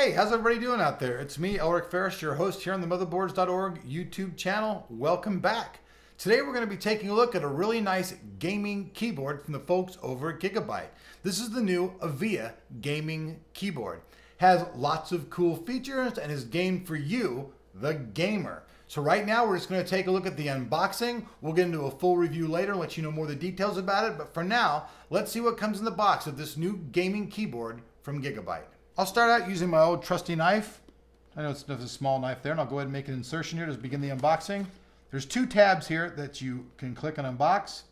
Hey, how's everybody doing out there? It's me, Elric Ferris, your host here on the Motherboards.org YouTube channel. Welcome back. Today we're going to be taking a look at a really nice gaming keyboard from the folks over at Gigabyte. This is the new Aivia gaming keyboard. Has lots of cool features and is game for you, the gamer. So right now we're just going to take a look at the unboxing. We'll get into a full review later and let you know more of the details about it. But for now, let's see what comes in the box of this new gaming keyboard from Gigabyte. I'll start out using my old trusty knife. I know it's a small knife there, and I'll go ahead and make an insertion here to begin the unboxing. There's two tabs here that you can click and unbox.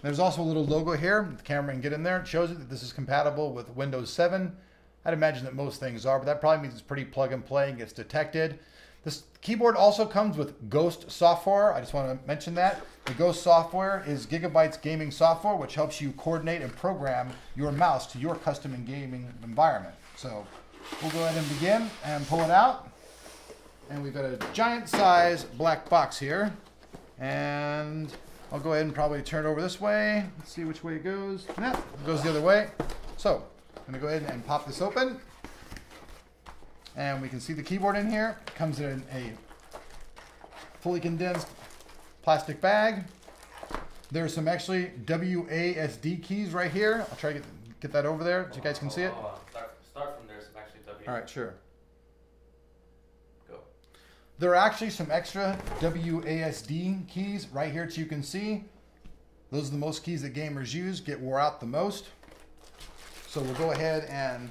There's also a little logo here. The camera can get in there. It shows you that this is compatible with Windows 7. I'd imagine that most things are, but that probably means it's pretty plug and play and gets detected. This keyboard also comes with Ghost software. I just want to mention that. The Ghost software is Gigabyte's gaming software, which helps you coordinate and program your mouse to your custom and gaming environment. So we'll go ahead and begin and pull it out. And we've got a giant size black box here. And I'll go ahead and probably turn it over this way. Let's see which way it goes. No, it goes the other way. So I'm gonna go ahead and pop this open. And we can see the keyboard in here. It comes in a fully condensed plastic bag. There's some actually WASD keys right here. I'll try to get, get that over there so you guys can see it. Start, start from there, some actually W. All right, sure. Go. There are actually some extra WASD keys right here so you can see. Those are the most keys that gamers use, get wore out the most. So we'll go ahead and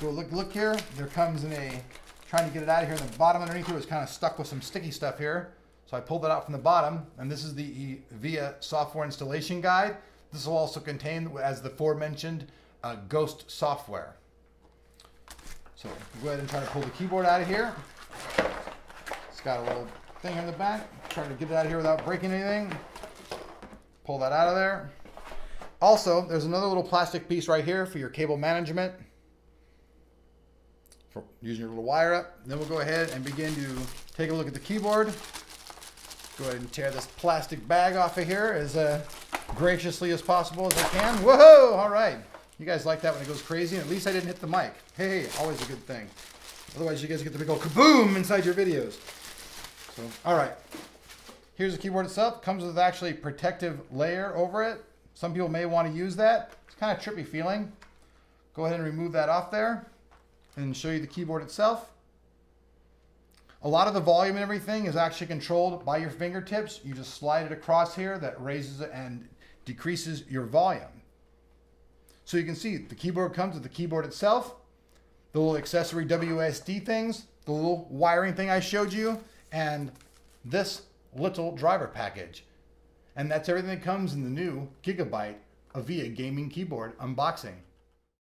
go look, look here. There comes in a, trying to get it out of here, the bottom underneath here was kind of stuck with some sticky stuff here. So I pulled it out from the bottom, and this is the Aivia software installation guide. This will also contain, as the aforementioned, uh, Ghost software. So go ahead and try to pull the keyboard out of here. It's got a little thing in the back. Try to get it out of here without breaking anything. Pull that out of there. Also, there's another little plastic piece right here for your cable management. For using your little wire up. Then we'll go ahead and begin to take a look at the keyboard. Go ahead and tear this plastic bag off of here as uh, graciously as possible as I can. Whoa! All right. You guys like that when it goes crazy. And at least I didn't hit the mic. Hey, always a good thing. Otherwise, you guys get the big old kaboom inside your videos. So, all right. Here's the keyboard itself. Comes with actually protective layer over it. Some people may want to use that. It's kind of trippy feeling. Go ahead and remove that off there and show you the keyboard itself. A lot of the volume and everything is actually controlled by your fingertips. You just slide it across here that raises it and decreases your volume. So you can see the keyboard comes with the keyboard itself, the little accessory WSD things, the little wiring thing I showed you, and this little driver package. And that's everything that comes in the new Gigabyte Aivia gaming keyboard unboxing.